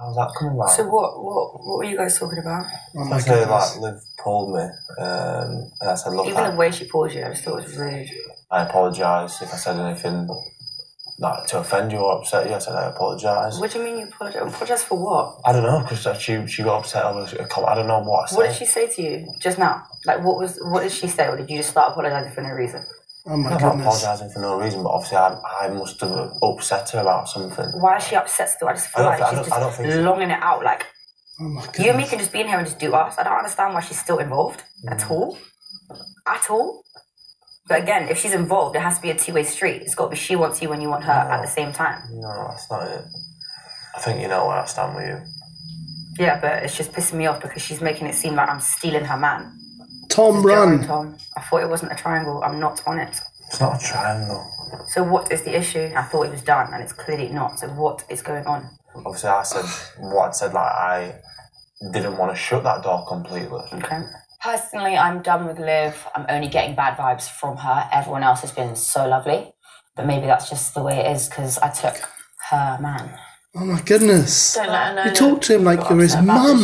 How's that coming about? So what? What? What were you guys talking about? Oh my I goodness. like Liv pulled me, um, and I said, "Look, Even I, the way she pulled you, I just thought it was rude. I apologise if I said anything like to offend you or upset you." I said, "I apologise." What do you mean you apologize? Apologize for what? I don't know because she she got upset over a comment. I don't know what I said. What did she say to you just now? Like, what was? What did she say, or did you just start apologizing for no reason? Oh my I'm not goodness. apologising for no reason, but obviously I, I must have upset her about something. Why is she upset still? I just feel I like don't- I she's don't- I just so. longing it out. Like Oh my you and me can just be in here and just do us. I don't understand why she's still involved at mm. all, at all. But again, if she's involved, it has to be a two-way street. It's got to be she wants you and you want her at the same time. No, that's not it. I think you know where I stand with you. Yeah, but it's just pissing me off because she's making it seem like I'm stealing her man. Tom Jarring, Run. Tom. I thought it wasn't a triangle. I'm not on it. It's not a triangle. So what is the issue? I thought it was done, and it's clearly not. So what is going on? Obviously, I said what I'd said. Like I didn't want to shut that door completely. Okay. Personally, I'm done with Liv. I'm only getting bad vibes from her. Everyone else has been so lovely. But maybe that's just the way it is because I took her man. Oh my goodness. Don't let her know. You talk to him like you're his mum.